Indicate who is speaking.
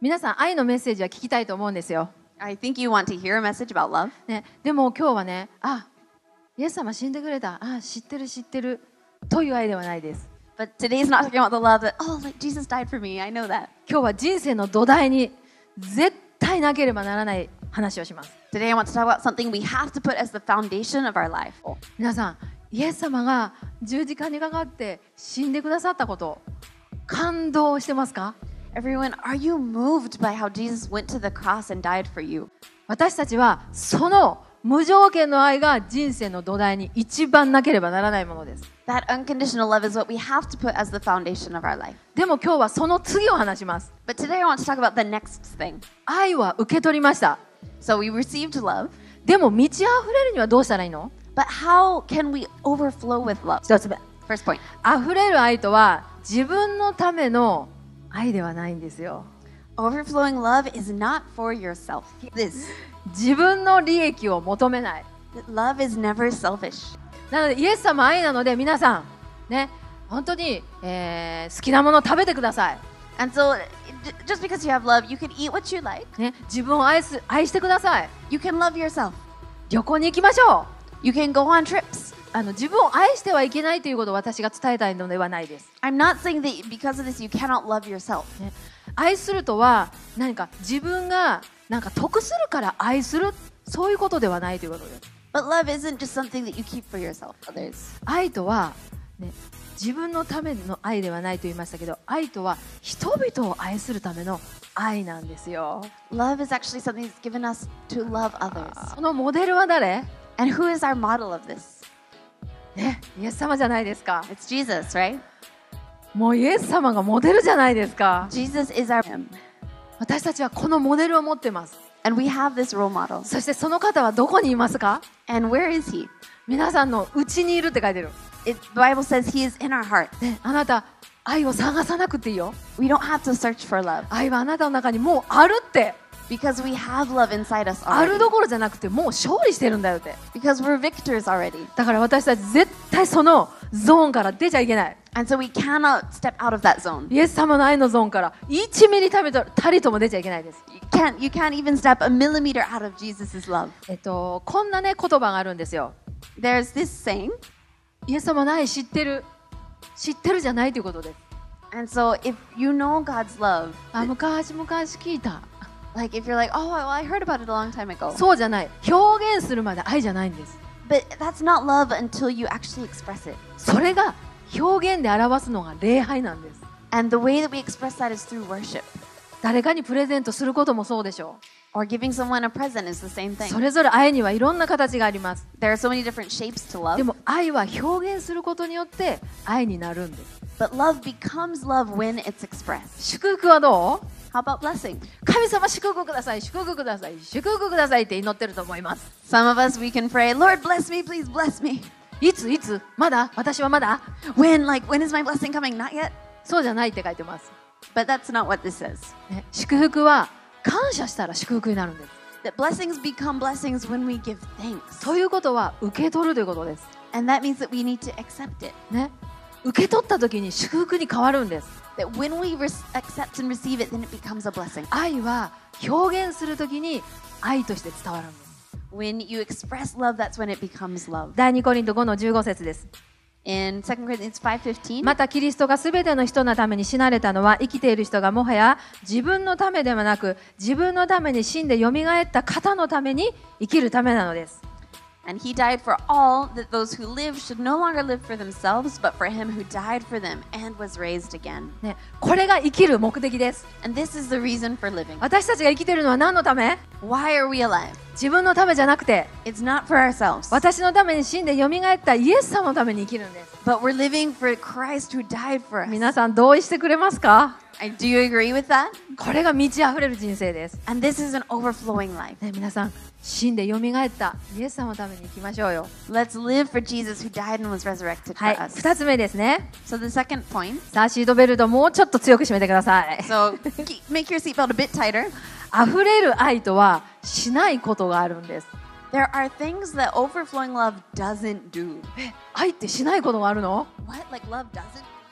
Speaker 1: 皆さん愛のメッセージは聞きたいと思うんですよ、
Speaker 2: I think you want to hear a message about love.
Speaker 1: ね、でも今日はねあイエス様死んでくれたあ知ってる知ってるという愛ではないです
Speaker 2: But today's not talking about the love that, oh, like Jesus died for me. I know that.
Speaker 1: 今日は人生の土台に絶対なければならない話をします
Speaker 2: Today I want to talk about something we have to put as the foundation of our life.
Speaker 1: 皆さんイエス様が十字架にかかって死んでくださったこと感動してますか
Speaker 2: Everyone, are you moved by how Jesus went to the cross and died for you?
Speaker 1: 私たちはその無条件の愛が人生の土台に一番なければならないものです
Speaker 2: That unconditional love is what we have to put as the foundation of our life.
Speaker 1: でも今日はその次を話します
Speaker 2: But today I want to talk about the next thing.
Speaker 1: 愛は受け取りました
Speaker 2: So we received love,
Speaker 1: でも満ち溢れるにはどうしたらいいの
Speaker 2: but how can we overflow with love?
Speaker 1: 一つ目
Speaker 2: First point.
Speaker 1: 溢れる愛とは自分のための 愛ではないんですよ
Speaker 2: Overflowing love is not for yourself. This
Speaker 1: 自分の利益を求めない
Speaker 2: love is never selfish.
Speaker 1: なのでイエス様愛なので皆さんね本当に、えー好きなものを食べてください、
Speaker 2: And so, just because you have love, you can eat what you like.
Speaker 1: ね、自分を愛す愛してください
Speaker 2: You can love yourself.
Speaker 1: 旅行に行きましょう
Speaker 2: You can go on trips.
Speaker 1: あの自分を愛してはいけないということを私が伝えたいのではないです
Speaker 2: I'm not saying that because of this you cannot love yourself.
Speaker 1: ね愛するとは何か自分がなんか得するから愛するそういうことではないということです
Speaker 2: But love isn't just something that you keep for yourself, others.
Speaker 1: 愛とは、ね、自分のための愛ではないと言いましたけど愛とは人々を愛するための愛なんですよ
Speaker 2: Love is actually something that's given us to love others.
Speaker 1: そのモデルは誰
Speaker 2: And who is our model of this?
Speaker 1: ねイエス様じゃないですか
Speaker 2: It's Jesus, right?
Speaker 1: もうイエス様がモデルじゃないですか
Speaker 2: Jesus is our.
Speaker 1: 私たちはこのモデルを持ってます
Speaker 2: And we have this role model.
Speaker 1: そしてその方はどこにいますか
Speaker 2: And where is he?
Speaker 1: 皆さんのうちにいるって書いてる、
Speaker 2: It, the Bible says he is in our heart.
Speaker 1: ね、あなた愛を探さなくていいよ
Speaker 2: We don't have to search for love
Speaker 1: 愛はあなたの中にもうあるって
Speaker 2: because we have love inside us
Speaker 1: ある
Speaker 2: already.
Speaker 1: どころじゃなくてもう勝利してるんだよって
Speaker 2: Because we're victors already.
Speaker 1: だから私たち絶対そのゾーンから出ちゃいけない
Speaker 2: And so we cannot step out of that zone.
Speaker 1: イエス様の愛のゾーンから1ミリためとたりとも出ちゃいけないです。
Speaker 2: You can't, you can't even step a millimeter out of Jesus' love.
Speaker 1: えっと、こんなね言葉があるんですよ。
Speaker 2: There's this saying,
Speaker 1: イエス様の愛知ってる。知ってるじゃないということです。
Speaker 2: and so if you know God's love,
Speaker 1: あ、昔々聞いた。
Speaker 2: Like if you're like, oh, well, I heard about it a long time ago.
Speaker 1: そうじゃない。表現するまで愛じゃないんです。
Speaker 2: But that's not love until you actually express it.
Speaker 1: それが表現で表すのが礼拝なんです。
Speaker 2: And the way that we express that is through worship.
Speaker 1: 誰かにプレゼントすることもそうでしょ
Speaker 2: Or giving someone a present is the same
Speaker 1: う。
Speaker 2: thing.
Speaker 1: それぞれ愛にはいろんな形があります。
Speaker 2: There are so many different shapes to
Speaker 1: で
Speaker 2: love.
Speaker 1: も愛は表現することによって愛になるんです。
Speaker 2: But love becomes love when it's expressed.
Speaker 1: 祝福はどう
Speaker 2: How about blessing?
Speaker 1: 神様祝福ください、祝福ください、祝福くださいって祈ってると思います。
Speaker 2: Some of us, we can pray, Lord, bless me, please bless me.
Speaker 1: いついつまだ私はまだ
Speaker 2: When, like, when is my blessing coming? Not yet.
Speaker 1: そうじゃないって書いてます、
Speaker 2: But that's not what this says.
Speaker 1: ね、祝福は感謝したら祝福になるんです
Speaker 2: That blessings become blessings when we give thanks.
Speaker 1: ということは受け取るということです、
Speaker 2: And that means that we need to accept it.
Speaker 1: ね、受け取った時に祝福に変わるんです愛は表現するときに愛として伝わるんです。
Speaker 2: When you express love, that's when it becomes love.
Speaker 1: 第2コリント5の15節です。またキリストがすべての人のために死なれたのは生きている人がもはや自分のためではなく自分のために死んでよみがえった方のために生きるためなのです。
Speaker 2: and he died for all that those who live should no longer live for themselves, but for him who died for them and was raised again.
Speaker 1: ね、これが生きる目的です
Speaker 2: And this is the reason for living.
Speaker 1: 私たちが生きているのは何のため
Speaker 2: Why are we alive?
Speaker 1: 自分のためじゃなくて
Speaker 2: It's not for ourselves,
Speaker 1: 私のために死んでよみがえったイエス様のために生きるんです
Speaker 2: but we're living for Christ who died for us.
Speaker 1: 皆さん同意してくれますか
Speaker 2: I- Do you agree with that?
Speaker 1: これが満ち溢れる人生です、
Speaker 2: And this is an overflowing life.
Speaker 1: ね、皆さん死んでよみがえったイエス様のために生きましょうよ
Speaker 2: Let's live for Jesus who died and was resurrected
Speaker 1: はい
Speaker 2: for us.
Speaker 1: 2つ目ですね
Speaker 2: So the second point.
Speaker 1: さあシートベルトもうちょっと強く締めてください
Speaker 2: So make your seatbelt a bit tighter.
Speaker 1: 溢れる愛とはしないことがあるんです
Speaker 2: There are things that overflowing love doesn't do.
Speaker 1: 愛ってしないことがあるの
Speaker 2: What? Like love doesn't